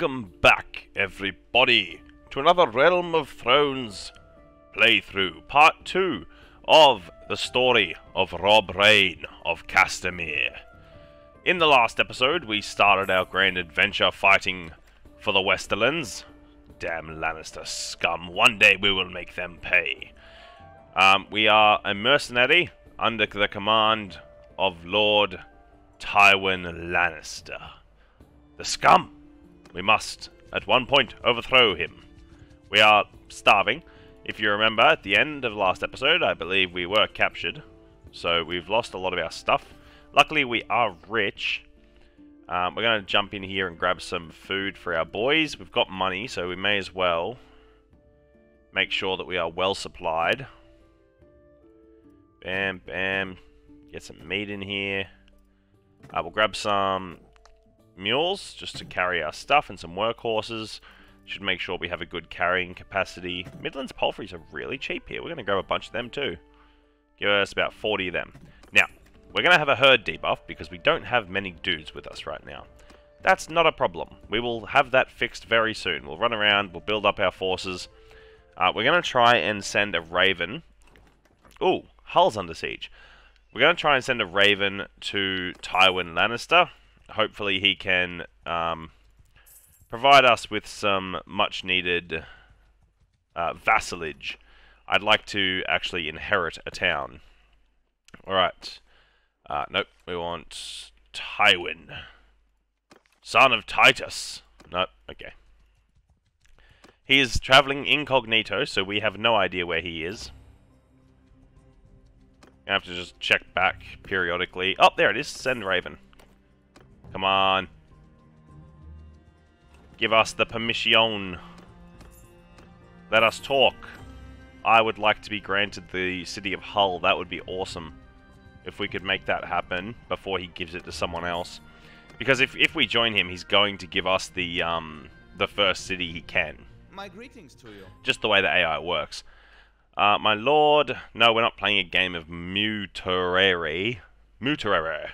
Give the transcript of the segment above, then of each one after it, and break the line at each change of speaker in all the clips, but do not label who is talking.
Welcome back, everybody, to another Realm of Thrones playthrough, part 2 of the story of Robb Reyne of Castamere. In the last episode, we started our grand adventure fighting for the Westerlands. Damn Lannister scum, one day we will make them pay. Um, we are a mercenary under the command of Lord Tywin Lannister. The scum! We must, at one point, overthrow him. We are starving. If you remember, at the end of last episode, I believe we were captured. So we've lost a lot of our stuff. Luckily, we are rich. Um, we're going to jump in here and grab some food for our boys. We've got money, so we may as well make sure that we are well supplied. Bam, bam. Get some meat in here. I will grab some mules just to carry our stuff and some workhorses. Should make sure we have a good carrying capacity. Midlands Palfreys are really cheap here. We're going to grab a bunch of them too. Give us about 40 of them. Now, we're going to have a herd debuff because we don't have many dudes with us right now. That's not a problem. We will have that fixed very soon. We'll run around, we'll build up our forces. Uh, we're going to try and send a Raven. Ooh, Hull's under siege. We're going to try and send a Raven to Tywin Lannister. Hopefully he can um, provide us with some much needed uh, vassalage. I'd like to actually inherit a town. Alright. Uh, nope, we want Tywin. Son of Tytos. Nope, okay. He is traveling incognito, so we have no idea where he is. I have to just check back periodically. Oh, there it is. Send Raven. Come on. Give us the permission. Let us talk. I would like to be granted the city of Hull. That would be awesome. If we could make that happen before he gives it to someone else. Because if, if we join him, he's going to give us the um, the first city he can.
My greetings to you.
Just the way the AI works. Uh, my lord, no, we're not playing a game of Muterere. Muterere.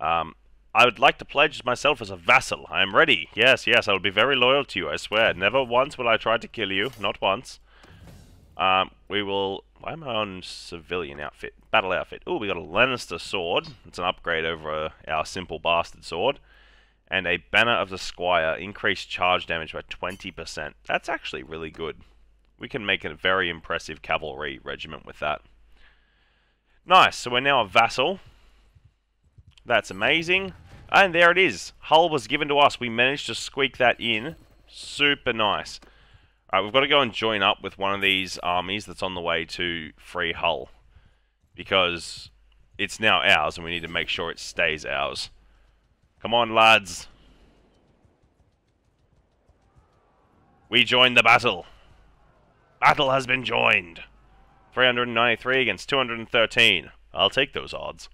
Um, I would like to pledge myself as a vassal. I am ready. Yes, yes, I will be very loyal to you, I swear. Never once will I try to kill you. Not once. Um, we will... Why am I on civilian outfit? Battle outfit. Oh, we got a Lannister sword. It's an upgrade over uh, our simple bastard sword. And a Banner of the Squire. Increased charge damage by 20%. That's actually really good. We can make a very impressive cavalry regiment with that. Nice, so we're now a vassal. That's amazing. And there it is. Hull was given to us. We managed to squeak that in. Super nice. Alright, we've got to go and join up with one of these armies that's on the way to free Hull. Because it's now ours and we need to make sure it stays ours. Come on, lads. We join the battle. Battle has been joined. 393 against 213. I'll take those odds.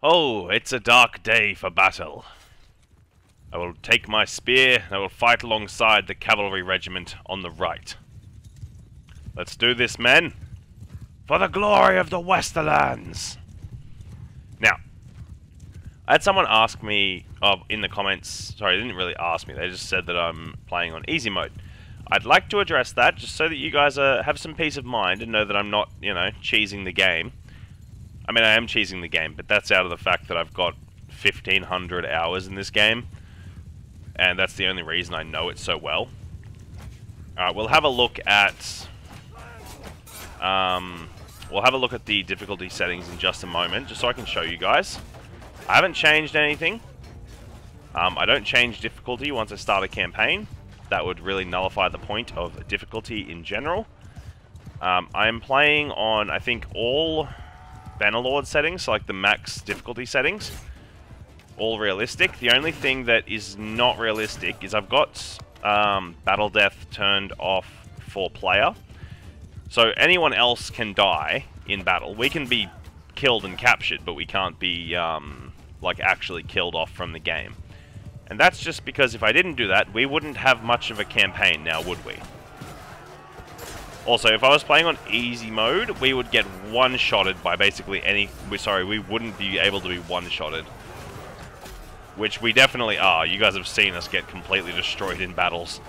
Oh, it's a dark day for battle. I will take my spear and I will fight alongside the cavalry regiment on the right. Let's do this, men. For the glory of the Westerlands. Now, I had someone ask me uh, in the comments, sorry, they didn't really ask me, they just said that I'm playing on easy mode. I'd like to address that just so that you guys uh, have some peace of mind and know that I'm not, you know, cheesing the game. I mean, I am cheesing the game, but that's out of the fact that I've got 1500 hours in this game. And that's the only reason I know it so well. Alright, we'll have a look at... Um, we'll have a look at the difficulty settings in just a moment, just so I can show you guys. I haven't changed anything. Um, I don't change difficulty once I start a campaign. That would really nullify the point of difficulty in general. Um, I am playing on, I think, all Bannerlord settings, like the max difficulty settings. All realistic. The only thing that is not realistic is I've got um, Battle Death turned off for player. So anyone else can die in battle. We can be killed and captured, but we can't be, um, like, actually killed off from the game. And that's just because if I didn't do that, we wouldn't have much of a campaign now, would we? Also, if I was playing on easy mode, we would get one-shotted by basically any... We, sorry, we wouldn't be able to be one-shotted. Which we definitely are. You guys have seen us get completely destroyed in battles.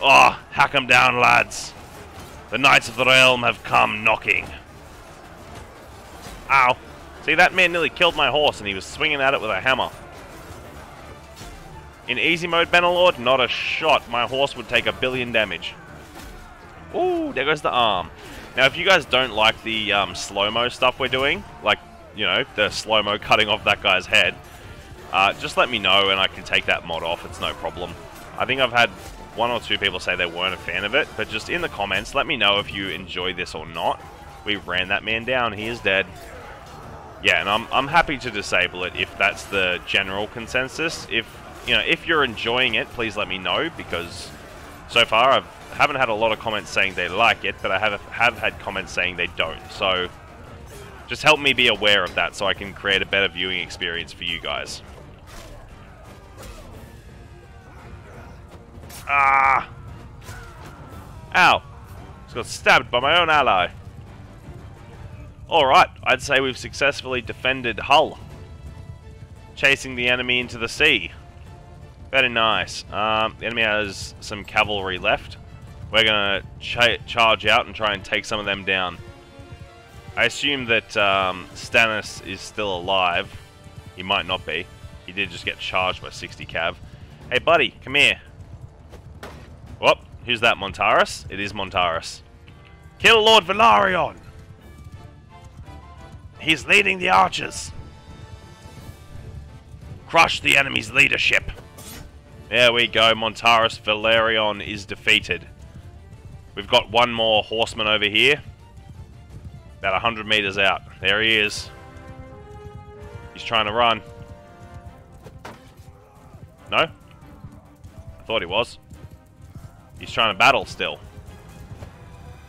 Oh, hack them down, lads. The Knights of the Realm have come knocking. Ow. See, that man nearly killed my horse and he was swinging at it with a hammer. In easy mode, Bannerlord, not a shot. My horse would take a billion damage. Ooh, there goes the arm. Now, if you guys don't like the um, slow-mo stuff we're doing, like, you know, the slow-mo cutting off that guy's head, uh, just let me know and I can take that mod off. It's no problem. I think I've had one or two people say they weren't a fan of it, but just in the comments, let me know if you enjoy this or not. We ran that man down. He is dead. Yeah, and I'm, I'm happy to disable it if that's the general consensus. If, you know, if you're enjoying it, please let me know, because so far I've haven't had a lot of comments saying they like it, but I have have had comments saying they don't. So just help me be aware of that so I can create a better viewing experience for you guys. Ah! Ow! Just got stabbed by my own ally. Alright, I'd say we've successfully defended Hull. Chasing the enemy into the sea. Very nice. Um, the enemy has some cavalry left. We're to ch charge out and try and take some of them down. I assume that um, Stannis is still alive. He might not be. He did just get charged by 60 cav. Hey, buddy, come here. Whoop, who's that, Monterys? It is Monterys. Kill Lord Velaryon! He's leading the archers. Crush the enemy's leadership. There we go, Monterys Velaryon is defeated. We've got one more horseman over here. About 100 meters out. There he is. He's trying to run. No? I thought he was. He's trying to battle still.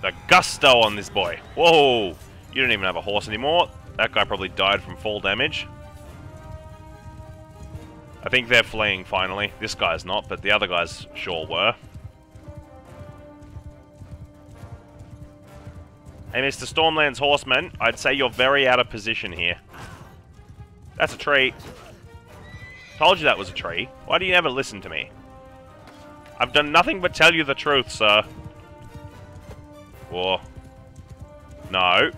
The gusto on this boy. Whoa! You don't even have a horse anymore. That guy probably died from fall damage. I think they're fleeing finally. This guy's not, but the other guys sure were. Hey, Mr. Stormlands Horseman, I'd say you're very out of position here. That's a tree. Told you that was a tree. Why do you never listen to me? I've done nothing but tell you the truth, sir. Or... No.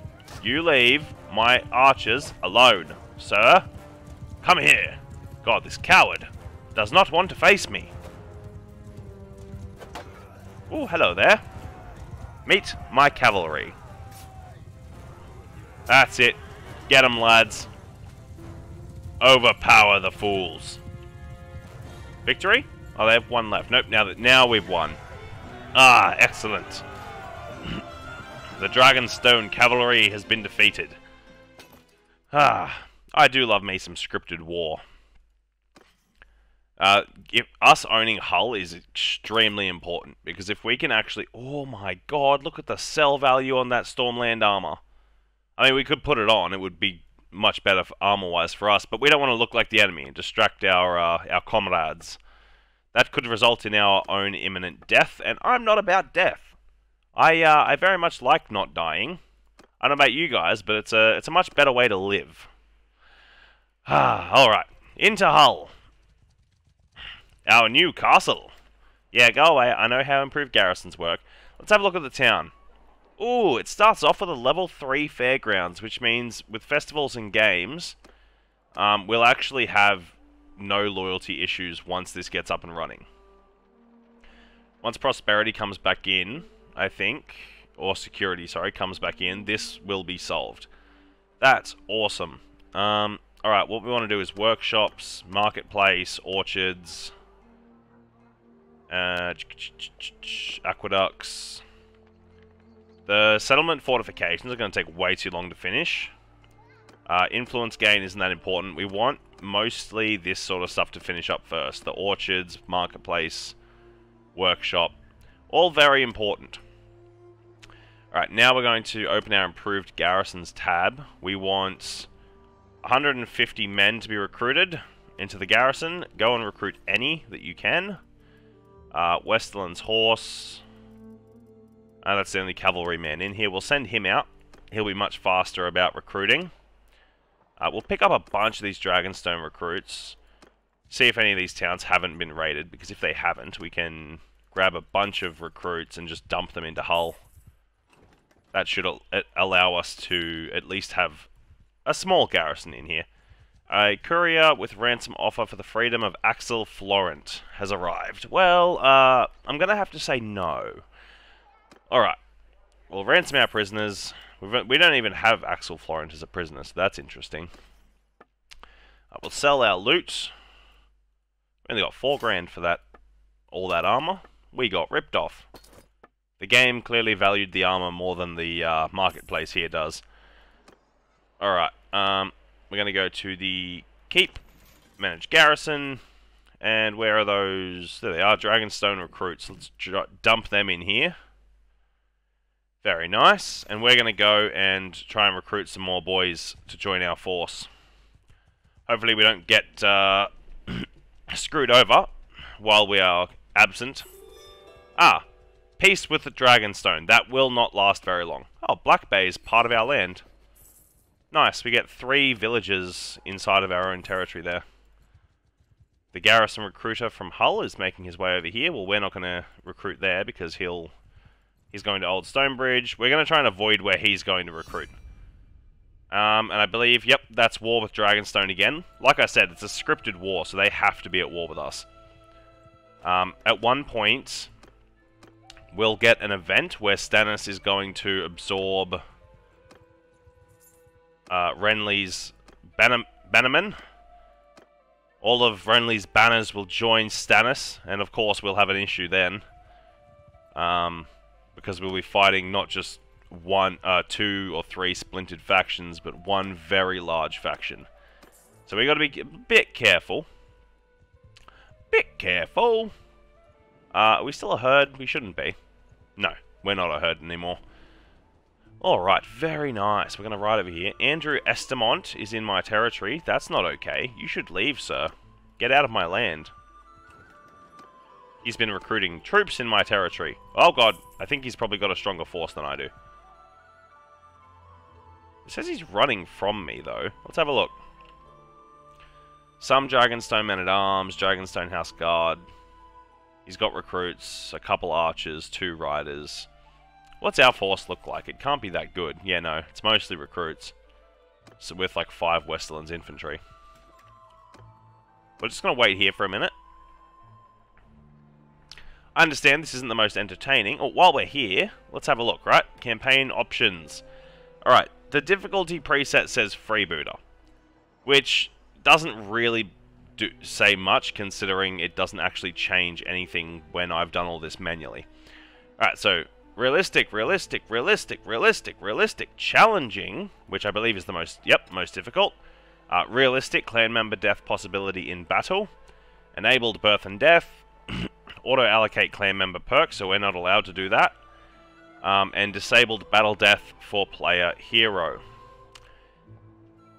You leave my archers alone, sir. Come here. God, this coward does not want to face me. Oh, hello there. Meet my cavalry. That's it. Get them, lads. Overpower the fools. Victory? Oh, they have one left. Nope, now that now we've won. Ah, excellent. the Dragonstone cavalry has been defeated. Ah, I do love me some scripted war. Uh, if us owning Hull is extremely important because if we can actually, oh my god, look at the sell value on that Stormland armor. I mean, we could put it on; it would be much better armor-wise for us. But we don't want to look like the enemy and distract our uh, our comrades. That could result in our own imminent death, and I'm not about death. I uh, I very much like not dying. I don't know about you guys, but it's a it's a much better way to live. Ah, all right, into Hull. Our new castle. Yeah, go away. I know how improved garrisons work. Let's have a look at the town. Ooh, it starts off with a level 3 fairgrounds, which means with festivals and games, um, we'll actually have no loyalty issues once this gets up and running. Once prosperity comes back in, I think, or security, sorry, comes back in, this will be solved. That's awesome. Um, Alright, what we want to do is workshops, marketplace, orchards, Uh, aqueducts. The settlement fortifications are going to take way too long to finish. Uh, influence gain isn't that important. We want mostly this sort of stuff to finish up first. The orchards, marketplace, workshop. All very important. Alright, now we're going to open our improved garrisons tab. We want 150 men to be recruited into the garrison. Go and recruit any that you can. Uh, Westerland's horse. Uh, that's the only cavalryman in here. We'll send him out. He'll be much faster about recruiting. Uh, we'll pick up a bunch of these Dragonstone recruits. See if any of these towns haven't been raided, because if they haven't, we can grab a bunch of recruits and just dump them into Hull. That should al allow us to at least have a small garrison in here. A courier with ransom offer for the freedom of Axell Florent has arrived. Well, uh, I'm going to have to say no. Alright. We'll ransom our prisoners. We've, we don't even have Axell Florent as a prisoner, so that's interesting. Uh, we'll sell our loot. We only got four grand for that, all that armor. We got ripped off. The game clearly valued the armor more than the uh, marketplace here does. Alright, um, we're going to go to the keep, manage garrison, and where are those? There they are, Dragonstone recruits. Let's dump them in here. Very nice. And we're going to go and try and recruit some more boys to join our force. Hopefully we don't get uh, screwed over while we are absent. Ah, peace with the Dragonstone. That will not last very long. Oh, Black Bay is part of our land. Nice, we get three villages inside of our own territory there. The garrison recruiter from Hull is making his way over here. Well, we're not going to recruit there because he'll He's going to Old Stonebridge. We're going to try and avoid where he's going to recruit. Um, and I believe, yep, that's war with Dragonstone again. Like I said, it's a scripted war, so they have to be at war with us. Um, at one point, we'll get an event where Stannis is going to absorb uh, Renly's bannermen. All of Renly's banners will join Stannis, and of course we'll have an issue then. Um, because we'll be fighting not just one, uh, two or three splintered factions, but one very large faction. So we got to be a bit careful. Bit careful. Uh, are we still a herd? We shouldn't be. No, we're not a herd anymore. Alright, very nice. We're going to ride over here. Andrew Estermont is in my territory. That's not okay. You should leave, sir. Get out of my land. He's been recruiting troops in my territory. Oh god, I think he's probably got a stronger force than I do. It says he's running from me, though. Let's have a look. Some Dragonstone Men-at-Arms, Dragonstone House Guard. He's got recruits, a couple archers, two riders. What's our force look like? It can't be that good. Yeah, no, it's mostly recruits. So with like five Westerlands infantry. We're just going to wait here for a minute. I understand this isn't the most entertaining. Oh, while we're here, let's have a look, right? Campaign options. Alright, the difficulty preset says freebooter, which doesn't really do, say much considering it doesn't actually change anything when I've done all this manually. Alright, so realistic, realistic, realistic, realistic, realistic, challenging, which I believe is the most, yep, most difficult. Uh, realistic, clan member death possibility in battle. Enabled birth and death auto-allocate clan member perks, so we're not allowed to do that. Um, and disabled battle death for player hero.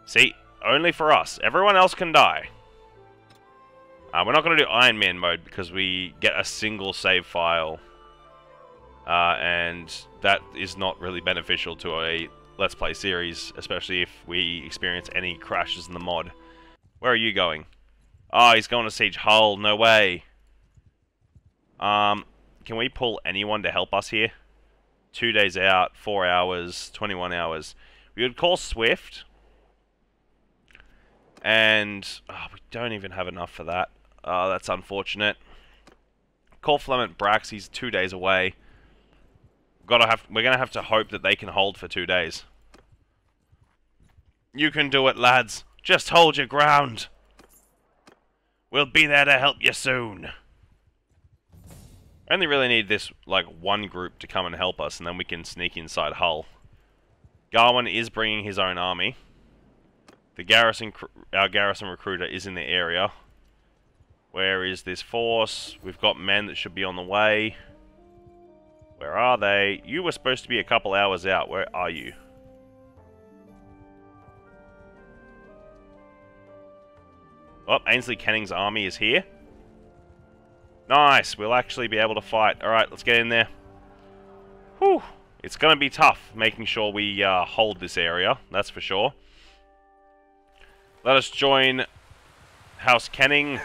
See, only for us. Everyone else can die. Uh, we're not going to do Iron Man mode because we get a single save file. Uh, and that is not really beneficial to a Let's Play series, especially if we experience any crashes in the mod. Where are you going? Oh, he's going to Siege Hull. No way. Um, can we pull anyone to help us here? Two days out, four hours, 21 hours. We would call Swift. And oh, we don't even have enough for that. Oh, that's unfortunate. Call Flement Brax, he's two days away. Gotta have we're gonna have to hope that they can hold for two days. You can do it, lads. Just hold your ground. We'll be there to help you soon. Only really need this, like, one group to come and help us, and then we can sneak inside Hull. Garwin is bringing his own army. The garrison, our garrison recruiter is in the area. Where is this force? We've got men that should be on the way. Where are they? You were supposed to be a couple hours out. Where are you? Oh, Ainsley Kenning's army is here. Nice. We'll actually be able to fight. Alright, let's get in there. Whew. It's going to be tough making sure we uh, hold this area. That's for sure. Let us join House Kenning.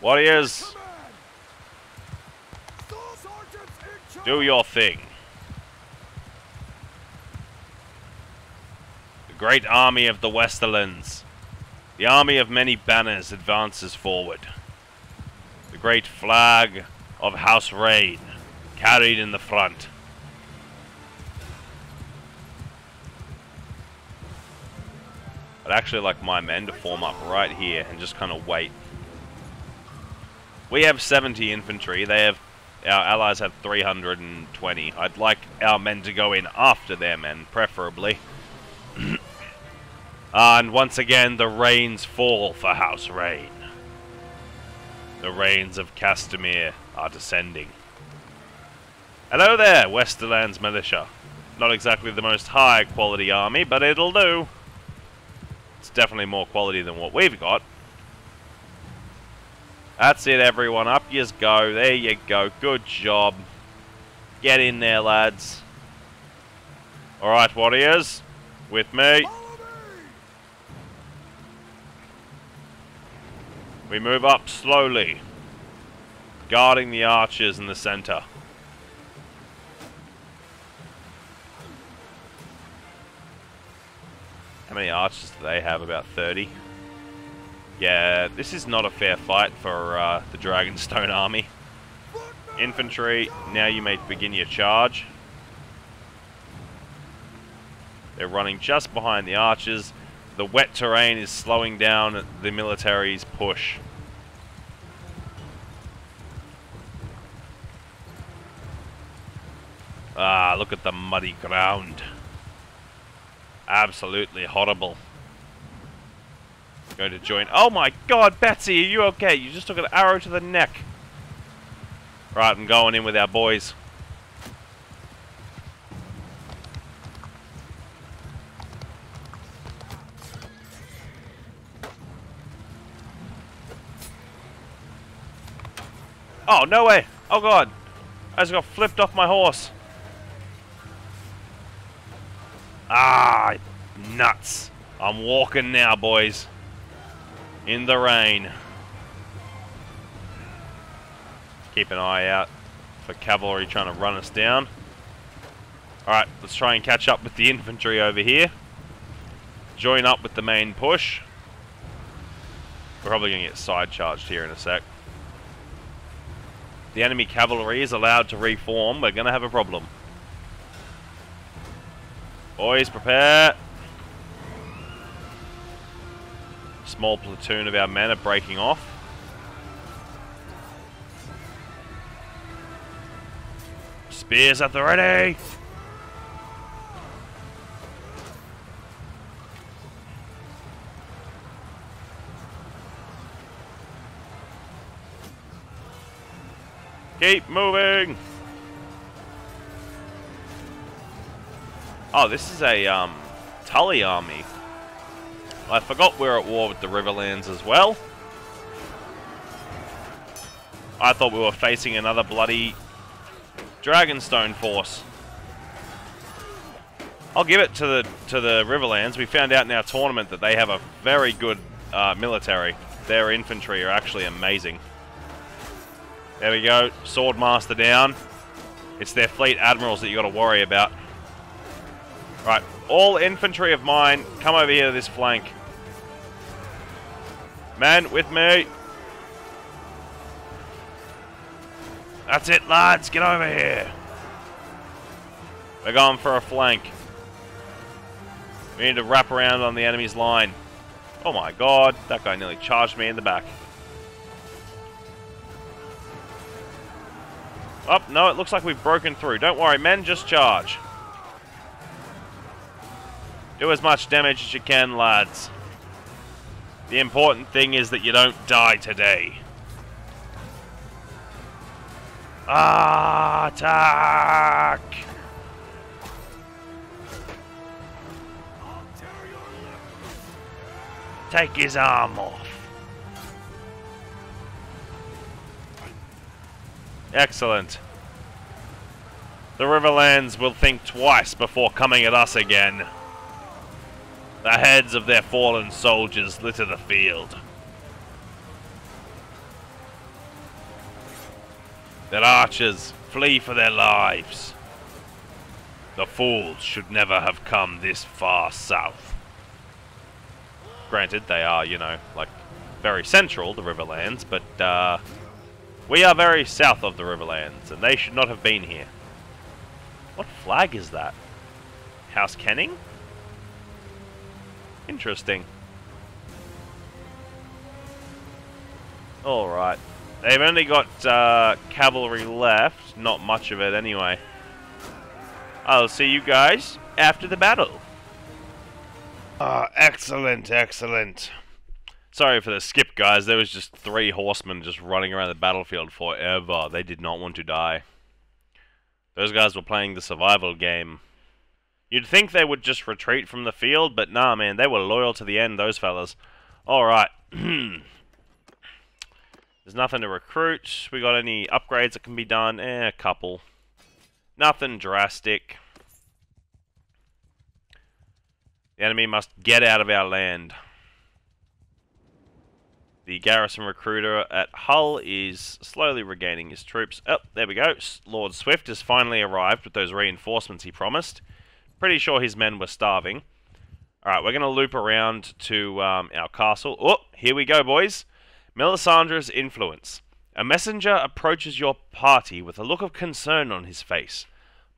Warriors. Do your thing. The great army of the Westerlands. The army of many banners advances forward. Great flag of House Reyne, carried in the front. I'd actually like my men to form up right here and just kind of wait. We have 70 infantry, they have, our allies have 320. I'd like our men to go in after their men, preferably. And once again, the rains fall for House Reyne. The rains of Castamere are descending. Hello there, Westerlands Militia. Not exactly the most high quality army, but it'll do. It's definitely more quality than what we've got. That's it, everyone. Up you go. There you go. Good job. Get in there, lads. Alright, warriors. With me. We move up slowly, guarding the archers in the center. How many archers do they have? About 30? Yeah, this is not a fair fight for uh, the Dragonstone army. Infantry, now you may begin your charge. They're running just behind the archers. The wet terrain is slowing down the military's push. Ah, look at the muddy ground. Absolutely horrible. Going to join. Oh my god, Betsy, are you okay? You just took an arrow to the neck. Right, I'm going in with our boys. Oh, no way! Oh god! I just got flipped off my horse. Ah, nuts. I'm walking now, boys. In the rain. Keep an eye out for cavalry trying to run us down. Alright, let's try and catch up with the infantry over here. Join up with the main push. We're probably going to get side charged here in a sec the enemy cavalry is allowed to reform, we're going to have a problem. Boys, prepare. Small platoon of our men are breaking off. Spears at the ready! Keep moving! Oh, this is a, um, Tully army. I forgot we're at war with the Riverlands as well. I thought we were facing another bloody Dragonstone force. I'll give it to the to the Riverlands. We found out in our tournament that they have a very good uh, military. Their infantry are actually amazing. There we go. Swordmaster down. It's their fleet admirals that you got to worry about. Right. All infantry of mine, come over here to this flank. Man, with me. That's it, lads. Get over here. We're going for a flank. We need to wrap around on the enemy's line. Oh my god, that guy nearly charged me in the back. Oh, no, it looks like we've broken through. Don't worry, men, just charge. Do as much damage as you can, lads. The important thing is that you don't die today. Ah, attack! Take his arm Excellent. The Riverlands will think twice before coming at us again. The heads of their fallen soldiers litter the field. Their archers flee for their lives. The fools should never have come this far south. Granted, they are, you know, like, very central, the Riverlands, but, uh, we are very south of the Riverlands, and they should not have been here. What flag is that? House Kenning? Interesting. Alright. They've only got uh, cavalry left, not much of it anyway. I'll see you guys after the battle. Ah, excellent, excellent. Sorry for the skip, guys. There was just three horsemen just running around the battlefield forever. They did not want to die. Those guys were playing the survival game. You'd think they would just retreat from the field, but nah, man. They were loyal to the end, those fellas. Alright. There's nothing to recruit. We got any upgrades that can be done? Eh, a couple. Nothing drastic. The enemy must get out of our land. The garrison recruiter at Hull is slowly regaining his troops. Oh, there we go. Lord Swift has finally arrived with those reinforcements he promised. Pretty sure his men were starving. Alright, we're going to loop around to um, our castle. Oh, here we go, boys. Melisandre's influence. A messenger approaches your party with a look of concern on his face.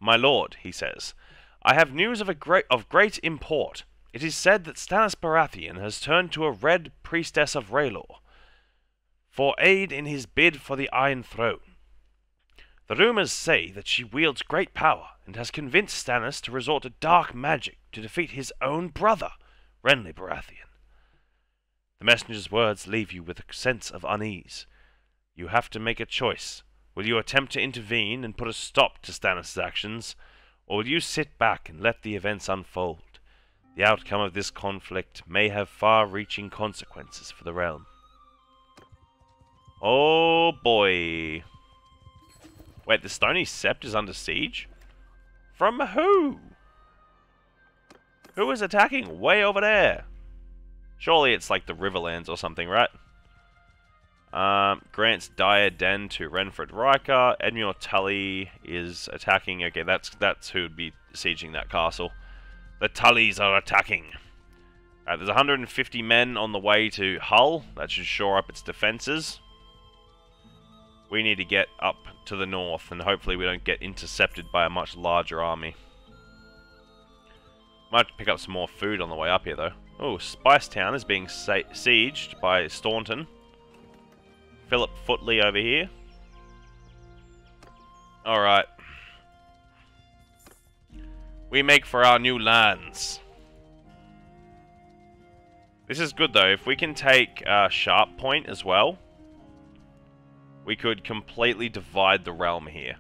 My lord, he says, I have news of, a great, of great import. It is said that Stannis Baratheon has turned to a red priestess of R'hllor for aid in his bid for the Iron Throne. The rumors say that she wields great power and has convinced Stannis to resort to dark magic to defeat his own brother, Renly Baratheon. The messenger's words leave you with a sense of unease. You have to make a choice. Will you attempt to intervene and put a stop to Stannis' actions, or will you sit back and let the events unfold? The outcome of this conflict may have far-reaching consequences for the realm. Oh boy. Wait, the Stony Sept is under siege? From who? Who is attacking way over there? Surely it's like the Riverlands or something, right? Um, grants Dyre Den to Renfred Rykker. Edmure Tully is attacking. Okay, that's that's who would be sieging that castle. The Tullies are attacking. Uh, there's 150 men on the way to Hull. That should shore up its defences. We need to get up to the north, and hopefully we don't get intercepted by a much larger army. Might pick up some more food on the way up here, though. Oh, Spice Town is being sieged by Staunton. Philip Footley over here. Alright. We make for our new lands. This is good though. If we can take uh, Sharp Point as well, we could completely divide the realm here.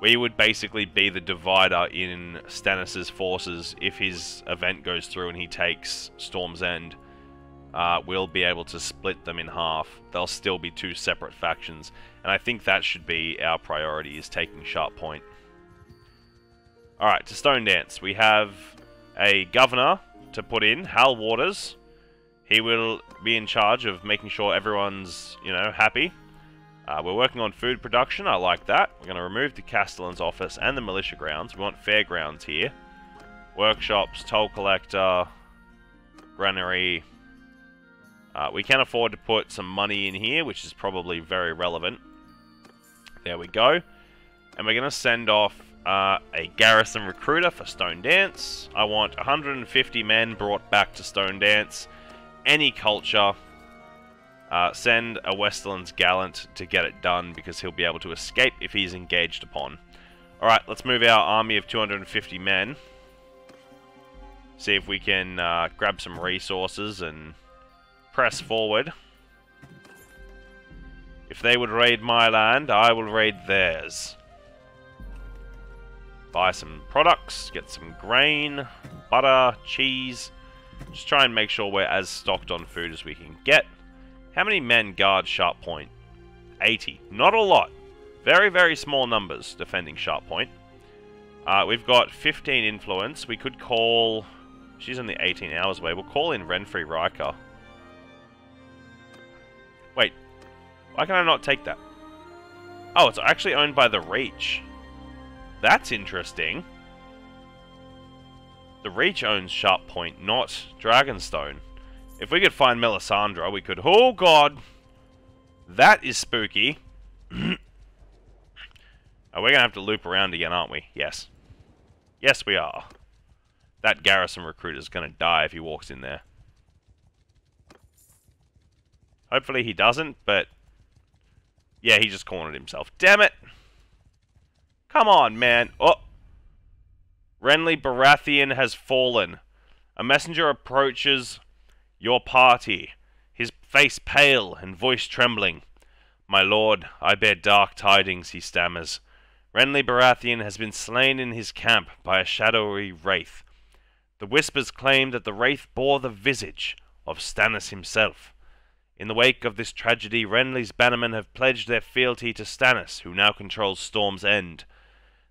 We would basically be the divider in Stannis' forces if his event goes through and he takes Storm's End. Uh, we'll be able to split them in half. They'll still be two separate factions. And I think that should be our priority, is taking Sharp Point. Alright, to Stone Dance. We have a governor to put in, Hal Waters. He will be in charge of making sure everyone's, you know, happy. Uh, we're working on food production, I like that. We're going to remove the Castellan's office and the militia grounds. We want fairgrounds here. Workshops, toll collector, granary. Uh, we can afford to put some money in here, which is probably very relevant. There we go. And we're going to send off uh, a garrison recruiter for Stone Dance. I want 150 men brought back to Stone Dance. Any culture. Uh, send a Westerland's Gallant to get it done because he'll be able to escape if he's engaged upon. Alright, let's move our army of 250 men. See if we can uh, grab some resources and press forward. If they would raid my land, I will raid theirs. Buy some products, get some grain, butter, cheese. Just try and make sure we're as stocked on food as we can get. How many men guard Sharp Point? 80. Not a lot. Very, very small numbers defending Sharp Point. Uh, we've got 15 influence. We could call... She's only 18 hours away. We'll call in Renfrey Rykker. Wait. Why can I not take that? Oh, it's actually owned by the Reach. That's interesting. The Reach owns Sharp Point, not Dragonstone. If we could find Melisandre, we could... Oh, God! That is spooky. oh, we're going to have to loop around again, aren't we? Yes. Yes, we are. That garrison recruiter is going to die if he walks in there. Hopefully he doesn't, but... Yeah, he just cornered himself. Damn it! Come on, man. Oh! Renly Baratheon has fallen. A messenger approaches your party, his face pale and voice trembling. My lord, I bear dark tidings, he stammers. Renly Baratheon has been slain in his camp by a shadowy wraith. The whispers claim that the wraith bore the visage of Stannis himself. In the wake of this tragedy, Renly's bannermen have pledged their fealty to Stannis, who now controls Storm's End.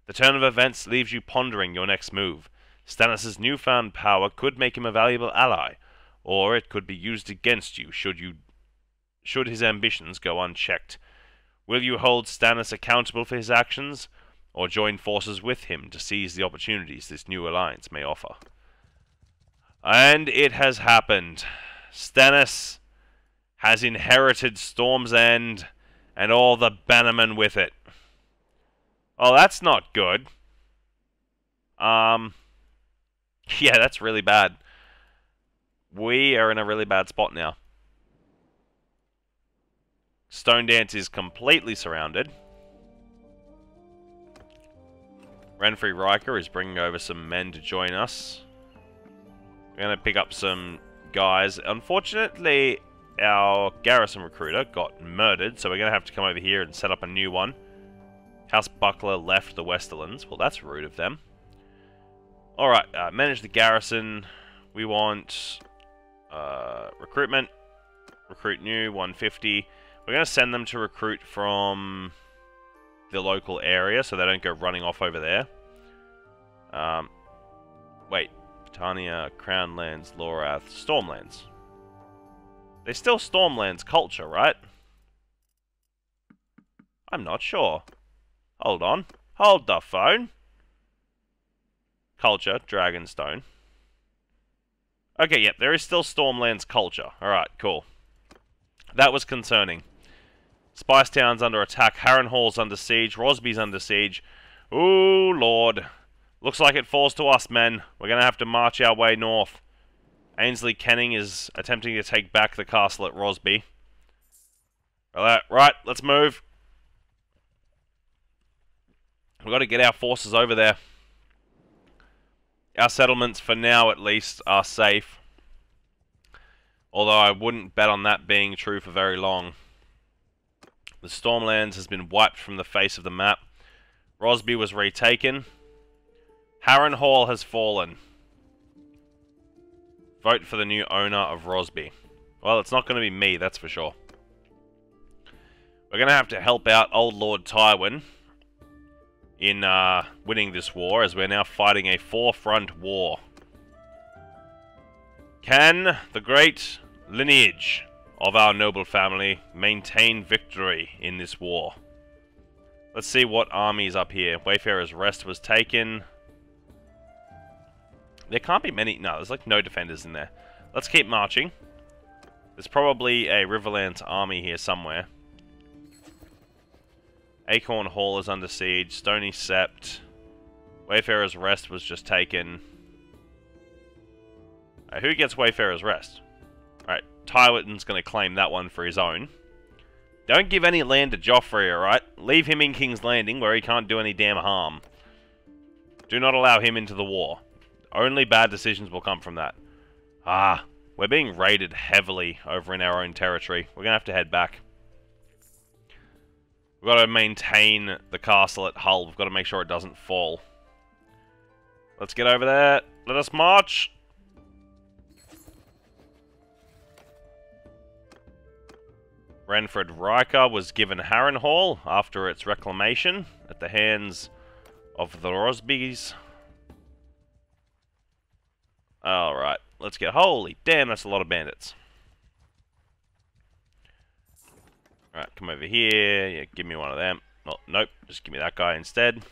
The turn of events leaves you pondering your next move. Stannis' newfound power could make him a valuable ally, or it could be used against you should you should his ambitions go unchecked. Will you hold Stannis accountable for his actions, or join forces with him to seize the opportunities this new alliance may offer? And it has happened. Stannis has inherited Storm's End and all the bannermen with it. Oh, that's not good. Um, yeah, that's really bad. We are in a really bad spot now. Stone Dance is completely surrounded. Renfrey Rykker is bringing over some men to join us. We're going to pick up some guys. Unfortunately, our garrison recruiter got murdered, so we're going to have to come over here and set up a new one. House Buckler left the Westerlands. Well, that's rude of them. Alright, uh, manage the garrison. We want uh, recruitment. Recruit new, 150. We're going to send them to recruit from the local area so they don't go running off over there. Um, wait. Tanya, Crownlands, Lorath, Stormlands. They're still Stormlands culture, right? I'm not sure. Hold on. Hold the phone. Culture, Dragonstone. Okay, yep, there is still Stormlands culture. Alright, cool. That was concerning. Spice Town's under attack, Harrenhal's under siege, Rosby's under siege. Ooh, lord. Looks like it falls to us, men. We're gonna have to march our way north. Ainsley Kenning is attempting to take back the castle at Rosby. Alright, right, let's move. We've got to get our forces over there. Our settlements, for now at least, are safe. Although I wouldn't bet on that being true for very long. The Stormlands has been wiped from the face of the map. Rosby was retaken. Harrenhal has fallen. Vote for the new owner of Rosby. Well, it's not going to be me, that's for sure. We're going to have to help out Old Lord Tywin in uh, winning this war, as we're now fighting a four-front war. Can the great lineage of our noble family maintain victory in this war? Let's see what armies up here. Wayfarer's Rest was taken. There can't be many... No, there's like no defenders in there. Let's keep marching. There's probably a Riverlands army here somewhere. Acorn Hall is under siege. Stony Sept. Wayfarer's Rest was just taken. Uh, who gets Wayfarer's Rest? Alright, Tywin's going to claim that one for his own. Don't give any land to Joffrey, alright? Leave him in King's Landing where he can't do any damn harm. Do not allow him into the war. Only bad decisions will come from that. Ah, we're being raided heavily over in our own territory. We're going to have to head back. We've got to maintain the castle at Hull. We've got to make sure it doesn't fall. Let's get over there. Let us march. Renfred Rykker was given Harrenhal after its reclamation at the hands of the Rosbys. Alright, let's get... Holy damn, that's a lot of bandits. Alright, come over here. Yeah, give me one of them. Oh, nope, just give me that guy instead.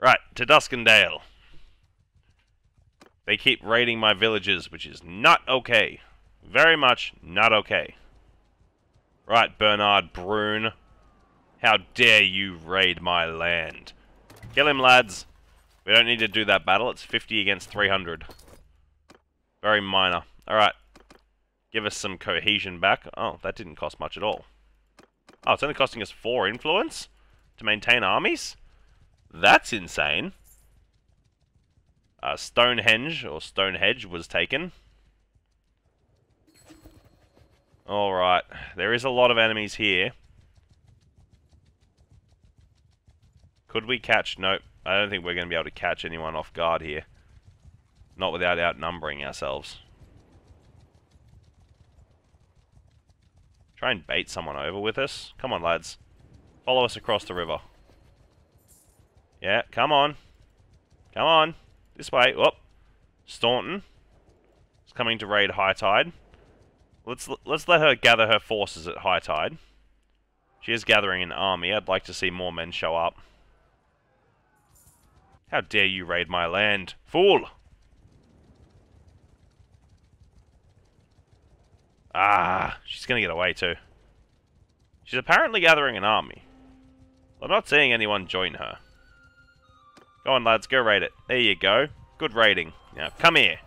Right, to Duskendale. They keep raiding my villages, which is not okay. Very much not okay. Right, Bernard Brune. How dare you raid my land. Kill him, lads. We don't need to do that battle. It's 50 against 300. Very minor. Alright. Give us some cohesion back. Oh, that didn't cost much at all. Oh, it's only costing us 4 influence? To maintain armies? That's insane. Uh, Stonehenge, or Stonehedge, was taken. Alright, there is a lot of enemies here. Could we catch... Nope, I don't think we're going to be able to catch anyone off guard here. Not without outnumbering ourselves. Try and bait someone over with us. Come on, lads. Follow us across the river. Yeah, come on. Come on. This way. Whoop. Staunton is coming to raid High Tide. Let's let's let her gather her forces at high tide. She is gathering an army. I'd like to see more men show up. How dare you raid my land, fool! Ah, she's gonna get away too. She's apparently gathering an army. I'm not seeing anyone join her. Go on, lads, go raid it. There you go. Good raiding. Now, come here.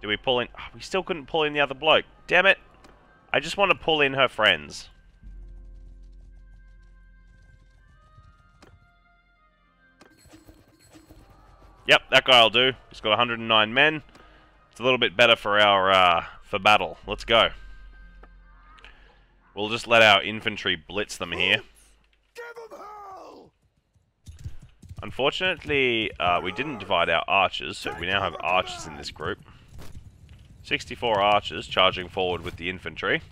Do we pull in? Oh, we still couldn't pull in the other bloke. Damn it. I just want to pull in her friends. Yep, that guy'll do. He's got 109 men. It's a little bit better for our uh, for battle. Let's go. We'll just let our infantry blitz them here. Unfortunately, uh, we didn't divide our archers, so we now have archers in this group. 64 archers charging forward with the infantry.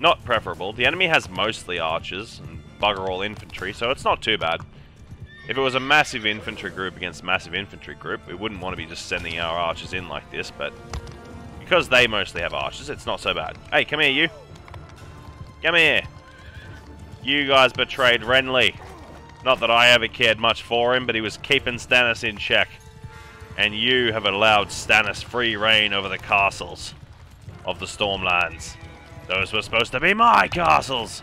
Not preferable. The enemy has mostly archers and bugger all infantry, so it's not too bad. If it was a massive infantry group against massive infantry group, we wouldn't want to be just sending our archers in like this, but because they mostly have archers, it's not so bad. Hey, come here, you. Come here. You guys betrayed Renly. Not that I ever cared much for him, but he was keeping Stannis in check. And you have allowed Stannis free reign over the castles of the Stormlands. Those were supposed to be my castles!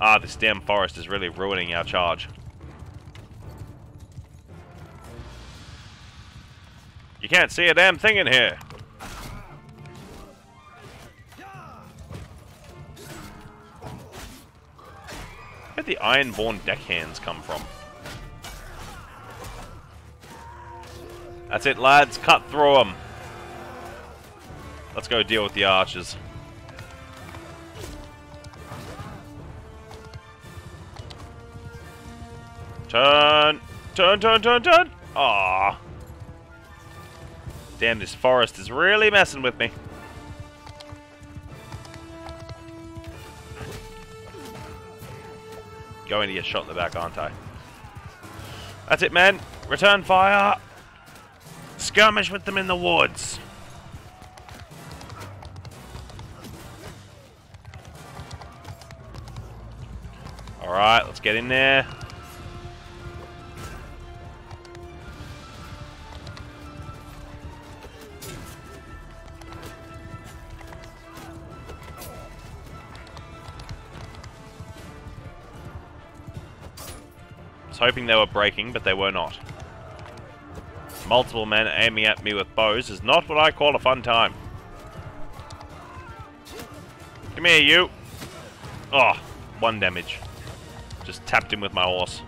Ah, this damn forest is really ruining our charge. You can't see a damn thing in here! Where'd the Ironborn deckhands come from? That's it, lads. Cut through them. Let's go deal with the archers. Turn! Turn, turn, turn, turn! Ah. Damn, this forest is really messing with me. Going to get shot in the back, aren't I? That's it, man. Return fire. Skirmish with them in the woods. Alright, let's get in there. Was hoping they were breaking, but they were not. Multiple men aiming at me with bows is not what I call a fun time. Come here, you. Oh, one damage. Just tapped him with my horse.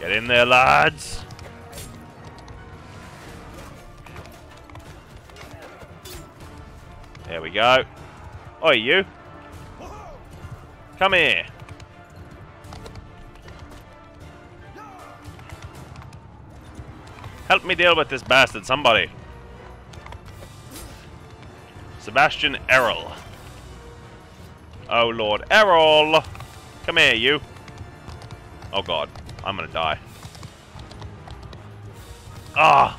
Get in there, lads. There we go. Oi, you. Come here. Help me deal with this bastard, somebody. Sebastian Errol. Oh, Lord. Errol! Come here, you. Oh, God. I'm gonna die. Ah!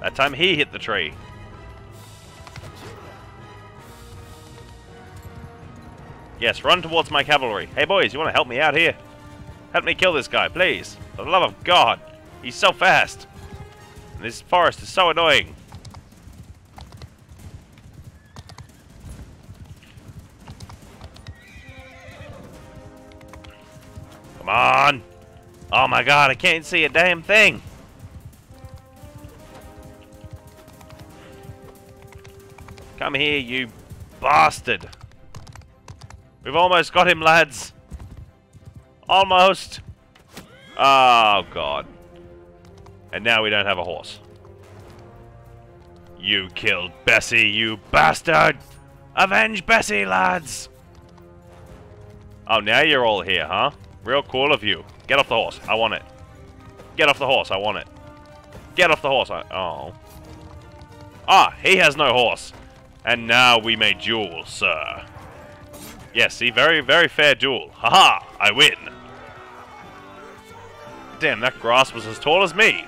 That time he hit the tree. Yes, run towards my cavalry. Hey, boys, you want to help me out here? Help me kill this guy, please. For the love of God. He's so fast. This forest is so annoying. Come on. Oh my god, I can't see a damn thing. Come here, you bastard. We've almost got him, lads. Almost. Oh, God. And now we don't have a horse. You killed Bessie, you bastard! Avenge Bessie, lads! Oh, now you're all here, huh? Real cool of you. Get off the horse. I want it. Get off the horse. I want it. Get off the horse. I oh. Ah, he has no horse. And now we may duel, sir. Yes, see, very, very fair duel. Haha, -ha, I win. Damn, that grass was as tall as me.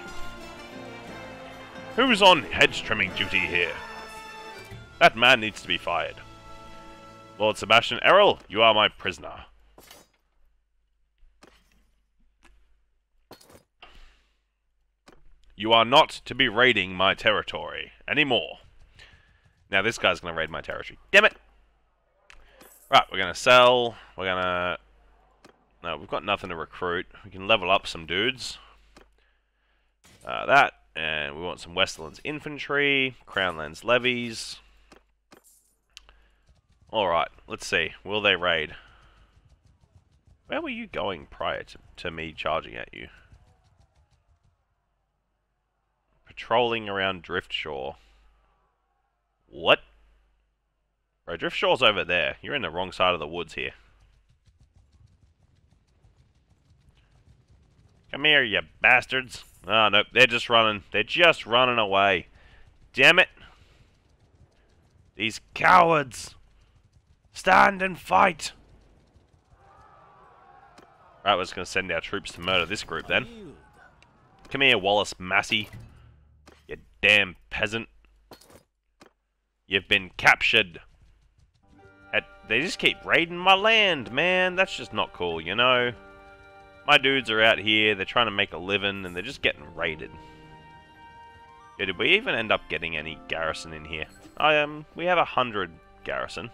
Who's on hedge trimming duty here? That man needs to be fired. Lord Sebastian Errol, you are my prisoner. You are not to be raiding my territory anymore. Now this guy's going to raid my territory. Damn it! Right, we're going to sell. We're going to... No, we've got nothing to recruit. We can level up some dudes. Uh, that. And we want some Westerland's infantry. Crownland's levies. Alright, let's see. Will they raid? Where were you going prior to, to me charging at you? Patrolling around Driftshore. What? Bro, Driftshore's over there. You're in the wrong side of the woods here. Come here, you bastards. Oh, nope, they're just running. They're just running away. Damn it. These cowards. Stand and fight. Right, we're just going to send our troops to murder this group then. Come here, Wallace Massey. You damn peasant. You've been captured. At, they just keep raiding my land, man. That's just not cool, you know? My dudes are out here, they're trying to make a living, and they're just getting raided. Yeah, did we even end up getting any garrison in here? I um, we have a hundred garrison.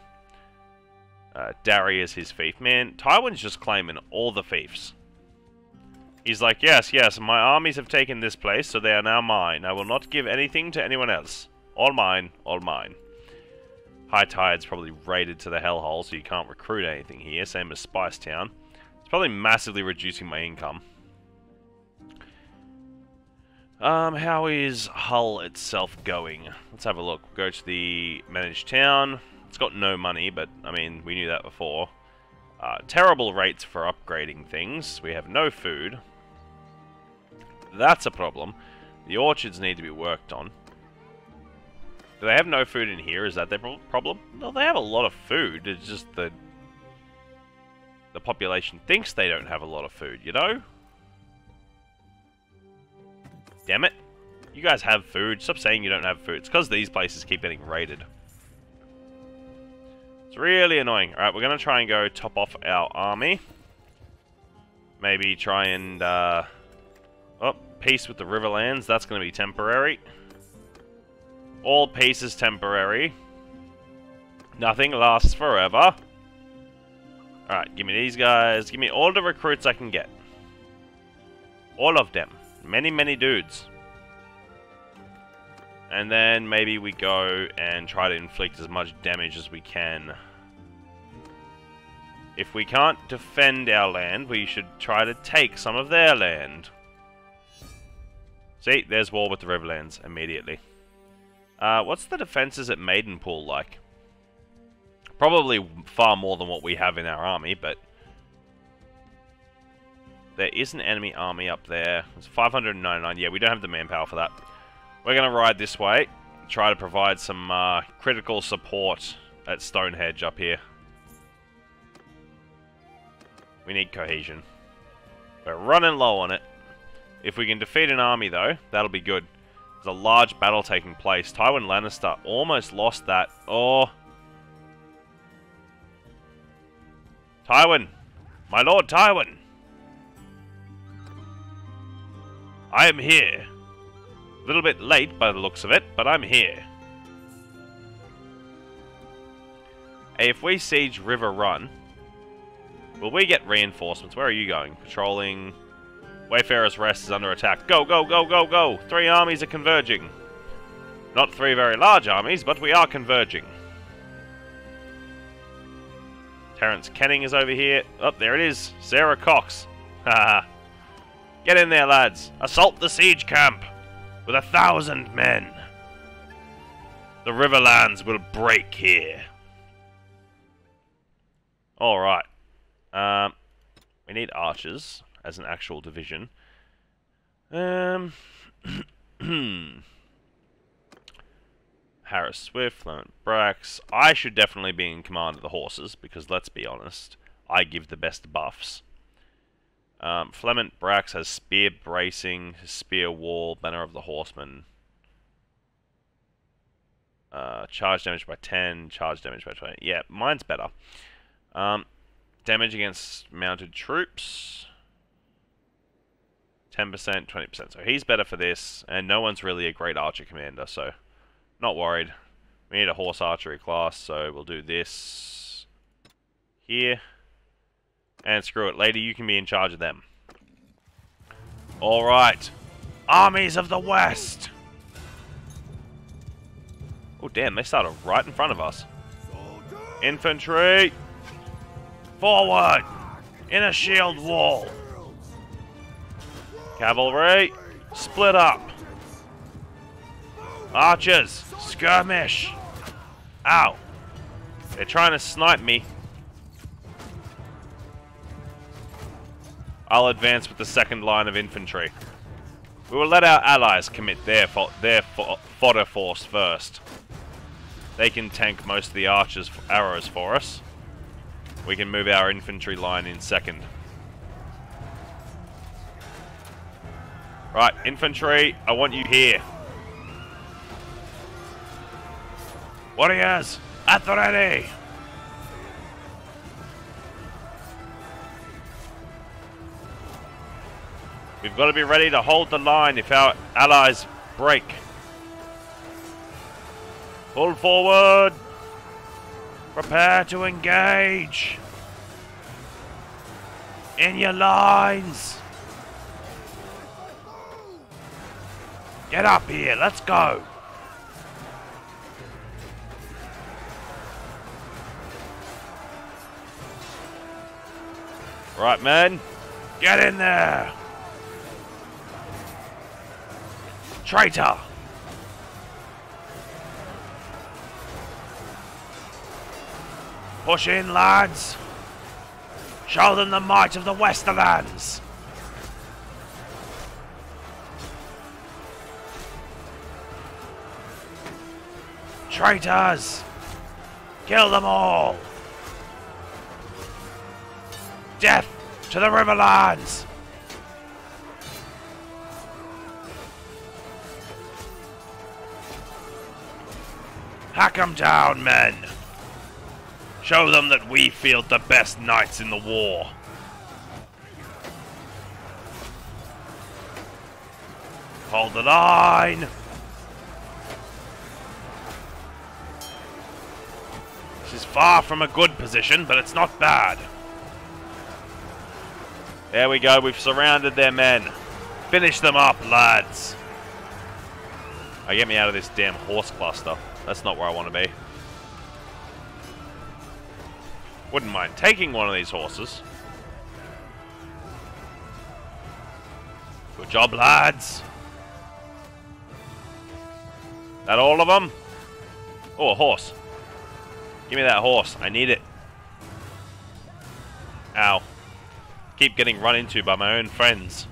Uh, Darry is his fief. Man, Tywin's just claiming all the fiefs. He's like, yes, yes, my armies have taken this place, so they are now mine. I will not give anything to anyone else. All mine, all mine. High Tide's probably raided to the hellhole, so you can't recruit anything here. Same as Spice Town. It's probably massively reducing my income. Um, how is Hull itself going? Let's have a look. Go to the managed town. It's got no money, but, I mean, we knew that before. Uh, terrible rates for upgrading things. We have no food. That's a problem. The orchards need to be worked on. Do they have no food in here? Is that their problem? No, they have a lot of food. It's just the the population thinks they don't have a lot of food, you know? Damn it. You guys have food. Stop saying you don't have food. It's because these places keep getting raided. It's really annoying. Alright, we're going to try and go top off our army. Maybe try and, uh... Oh, peace with the Riverlands. That's going to be temporary. All peace is temporary. Nothing lasts forever. Alright, give me these guys. Give me all the recruits I can get. All of them. Many, many dudes. And then maybe we go and try to inflict as much damage as we can. If we can't defend our land, we should try to take some of their land. See, there's war with the Riverlands immediately. Uh, what's the defenses at Maidenpool like? Probably far more than what we have in our army, but... There is an enemy army up there. It's 599. Yeah, we don't have the manpower for that. We're going to ride this way. Try to provide some uh, critical support at Stonehenge up here. We need cohesion. We're running low on it. If we can defeat an army, though, that'll be good. There's a large battle taking place. Tywin Lannister almost lost that. Oh. Tywin. My lord Tywin. I am here. A little bit late by the looks of it, but I'm here. Hey, if we siege Riverrun, will we get reinforcements? Where are you going? Patrolling... Wayfarer's Rest is under attack. Go, go, go, go, go! Three armies are converging. Not three very large armies, but we are converging. Terence Kenning is over here. Oh, there it is. Sarah Cox. Haha. Get in there, lads. Assault the siege camp with a thousand men. The Riverlands will break here. Alright. Um, we need archers as an actual division. Um, Harris Swift, Flement Brax. I should definitely be in command of the horses because let's be honest, I give the best buffs. Um, Flement Brax has spear bracing, spear wall, banner of the horseman. Uh, charge damage by 10, charge damage by 20. Yeah, mine's better. Um, damage against mounted troops. 10%, 20%. So he's better for this, and no one's really a great archer commander, so not worried. We need a horse archery class, so we'll do this here. And screw it, lady, you can be in charge of them. Alright. Armies of the West! Oh, damn, they started right in front of us. Infantry! Forward! In a shield wall! Cavalry! Split up! Archers! Skirmish! Ow! They're trying to snipe me. I'll advance with the second line of infantry. We will let our allies commit their fo their fo fodder force first. They can tank most of the archers' arrows for us. We can move our infantry line in second. Right, infantry, I want you here. Warriors, at the ready! We've got to be ready to hold the line if our allies break. Pull forward! Prepare to engage! In your lines! Get up here, let's go! Right, men. Get in there! Traitor! Push in, lads! Show them the might of the Westerlands! Traitors! Kill them all! Death to the Riverlands! Hack 'em down, men! Show them that we field the best knights in the war. Hold the line! This is far from a good position, but it's not bad. There we go. We've surrounded their men. Finish them up, lads. Oh, get me out of this damn horse cluster. That's not where I want to be. Wouldn't mind taking one of these horses. Good job, lads. That all of them? Oh, a horse. Give me that horse. I need it. Ow. Keep getting run into by my own friends.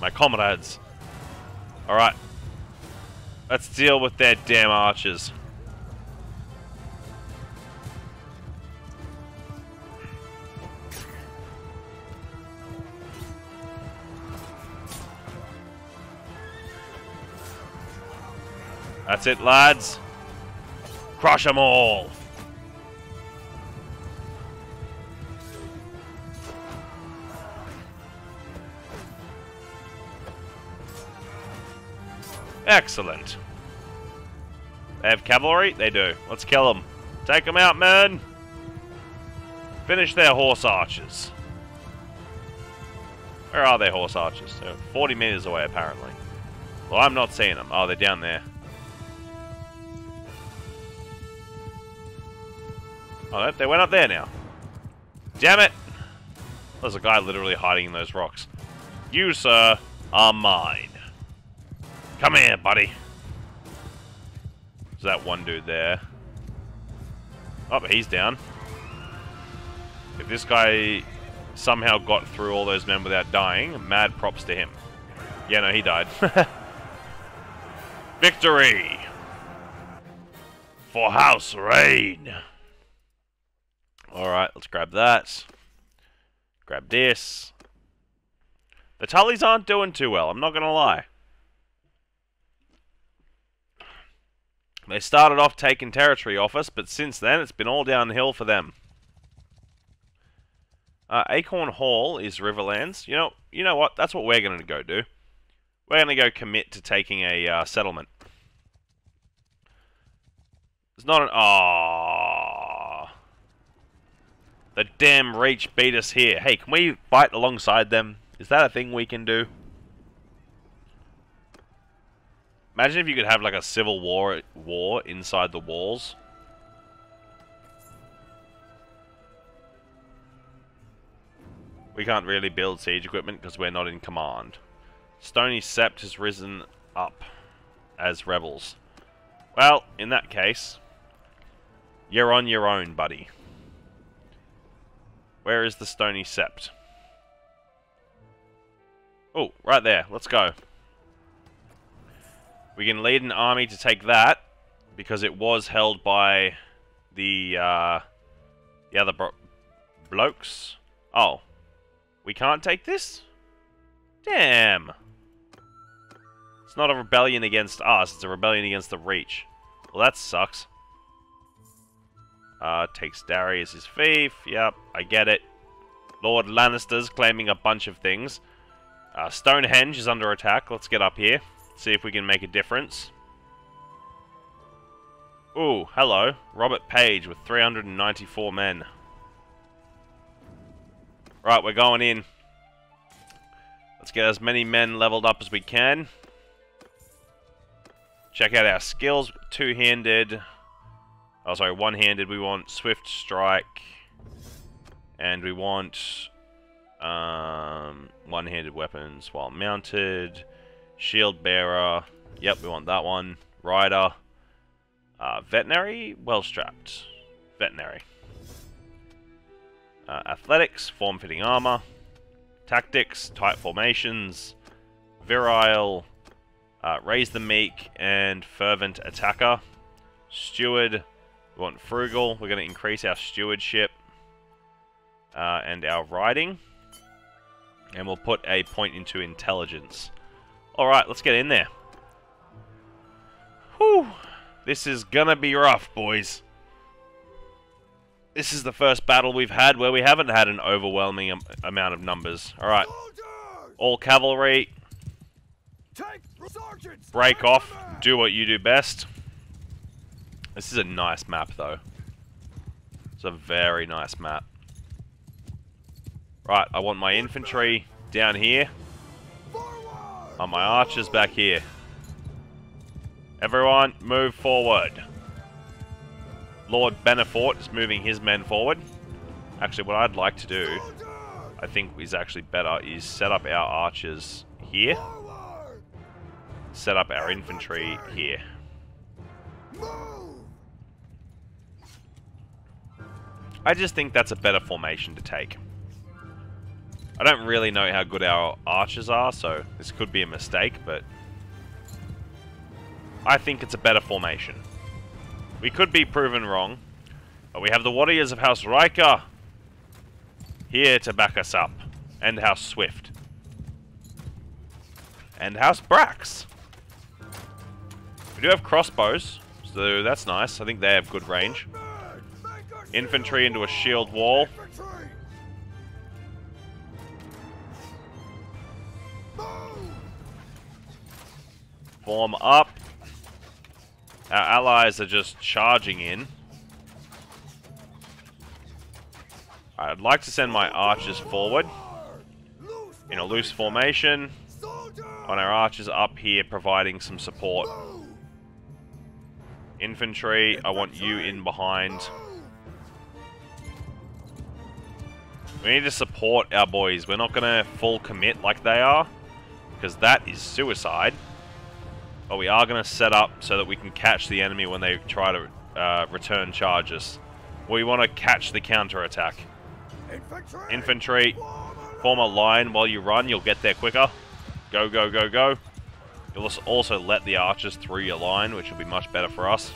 My comrades. Alright. Let's deal with their damn archers. That's it, lads. Crush them all. Excellent. They have cavalry? They do. Let's kill them. Take them out, men! Finish their horse archers. Where are their horse archers? They're 40 meters away, apparently. Well, I'm not seeing them. Oh, they're down there. Oh, they went up there now. Damn it! There's a guy literally hiding in those rocks. You, sir, are mine. Come here, buddy. There's that one dude there. Oh, he's down. If this guy somehow got through all those men without dying, mad props to him. Yeah, no, he died. Victory! For House Reyne! Alright, let's grab that. Grab this. The Tullys aren't doing too well, I'm not to lie. They started off taking territory off us, but since then it's been all downhill for them. Uh, Acorn Hall is Riverlands. You know, you know what? That's what we're going to go do. We're going to go commit to taking a uh, settlement. It's not an... Ah, The damn Reach beat us here. Hey, can we fight alongside them? Is that a thing we can do? Imagine if you could have like a civil war war inside the walls. We can't really build siege equipment because we're not in command. Stony Sept has risen up as rebels. Well, in that case, you're on your own, buddy. Where is the Stony Sept? Oh, right there. Let's go. We can lead an army to take that, because it was held by the, uh, the other blokes. Oh. We can't take this? Damn. It's not a rebellion against us, it's a rebellion against the Reach. Well, that sucks. Uh, takes Darry as his fief. Yep, I get it. Lord Lannister's claiming a bunch of things. Uh, Stonehenge is under attack. Let's get up here. See if we can make a difference. Ooh, hello. Robert Paege with 394 men. Right, we're going in. Let's get as many men leveled up as we can. Check out our skills. Two-handed. Oh, sorry, one-handed. We want Swift Strike. And we want um, one-handed weapons while mounted. Shield bearer. Yep, we want that one. Rider. Uh, veterinary. Well strapped. Veterinary. Uh, athletics. Form-fitting armor. Tactics. Tight formations. Virile. Uh, raise the meek and fervent attacker. Steward. We want frugal. We're going to increase our stewardship. Uh, and our riding. And we'll put a point into intelligence. Alright, let's get in there. Whew. This is gonna be rough, boys. This is the first battle we've had where we haven't had an overwhelming am amount of numbers. Alright. All cavalry. Break off. Do what you do best. This is a nice map, though. It's a very nice map. Right, I want my infantry down here. On my archers back here. Everyone, move forward. Lord Banefort is moving his men forward. Actually, what I'd like to do, I think is actually better, is set up our archers here. Set up our infantry here. I just think that's a better formation to take. I don't really know how good our archers are, so this could be a mistake, but... I think it's a better formation. We could be proven wrong, but we have the warriors of House Rykker here to back us up, and House Swift. And House Brax. We do have crossbows, so that's nice. I think they have good range. Infantry into a shield wall. Form up. Our allies are just charging in. I'd like to send my archers forward. In a loose formation. On our archers up here providing some support. Infantry, I want you in behind. We need to support our boys. We're not going to full commit like they are. Because that is suicide. But we are going to set up so that we can catch the enemy when they try to uh, return charges. We want to catch the counter-attack. Infantry. Infantry, form a line while you run. You'll get there quicker. Go, go, go, go. You'll also let the archers through your line, which will be much better for us.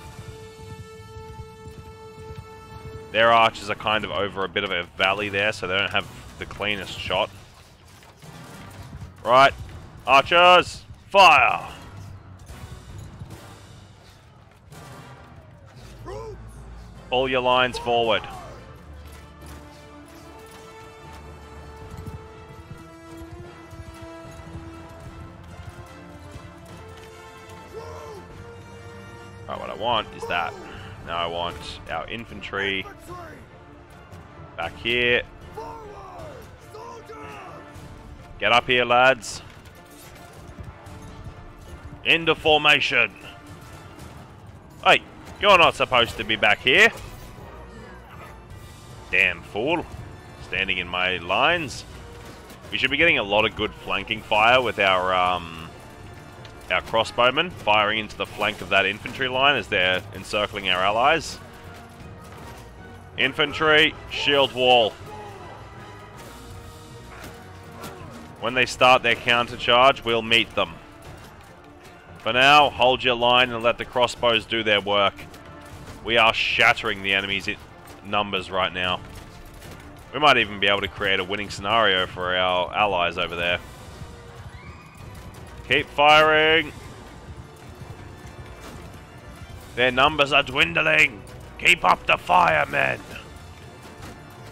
Their archers are kind of over a bit of a valley there, so they don't have the cleanest shot. Right. Archers, fire! Pull your lines forward. Right, what I want is that. Now I want our infantry back here. Get up here, lads. Into formation. Hey, you're not supposed to be back here. Damn fool. Standing in my lines. We should be getting a lot of good flanking fire with our um, our crossbowmen firing into the flank of that infantry line as they're encircling our allies. Infantry, shield wall. When they start their counter charge, we'll meet them. For now, hold your line and let the crossbows do their work. We are shattering the enemy's numbers right now. We might even be able to create a winning scenario for our allies over there. Keep firing. Their numbers are dwindling. Keep up the fire, men.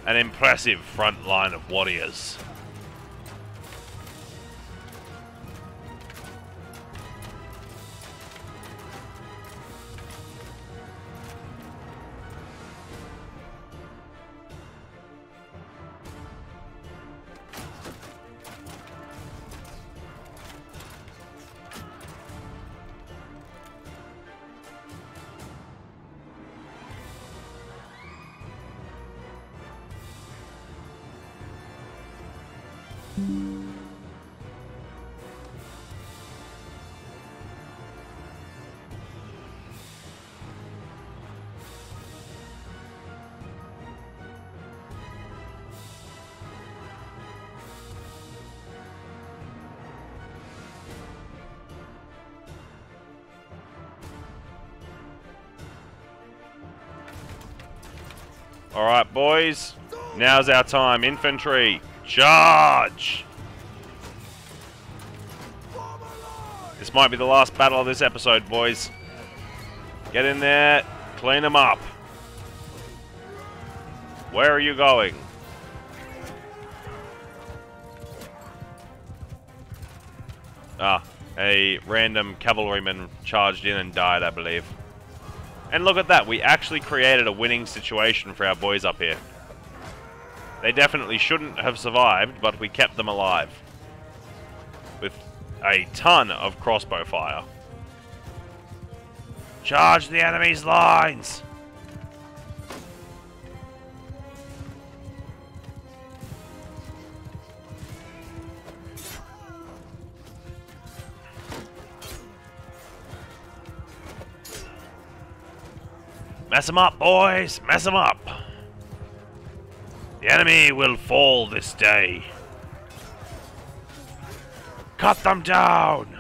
An impressive front line of warriors. Now's our time. Infantry, charge! This might be the last battle of this episode, boys. Get in there, clean them up. Where are you going? Ah, a random cavalryman charged in and died, I believe. And look at that, we actually created a winning situation for our boys up here. They definitely shouldn't have survived, but we kept them alive. with a ton of crossbow fire. Charge the enemy's lines! Mess them up, boys! Mess them up! The enemy will fall this day. Cut them down!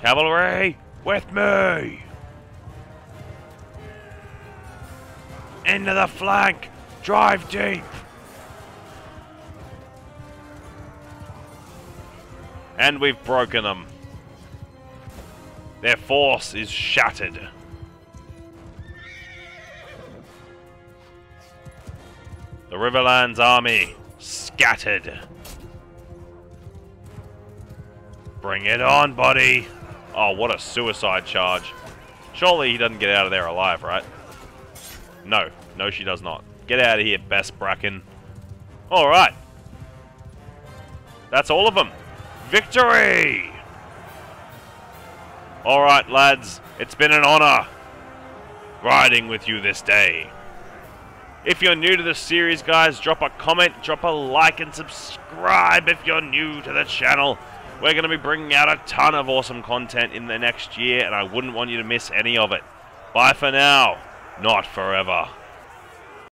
Cavalry, with me! Into the flank! Drive deep! And we've broken them. Their force is shattered. The Riverlands army scattered. Bring it on, buddy. Oh, what a suicide charge. Surely he doesn't get out of there alive, right? No. No, she does not. Get out of here, Bess Bracken. Alright. That's all of them. Victory! Alright, lads. It's been an honor riding with you this day. If you're new to the series, guys, drop a comment, drop a like, and subscribe if you're new to the channel. We're going to be bringing out a ton of awesome content in the next year, and I wouldn't want you to miss any of it. Bye for now. Not forever.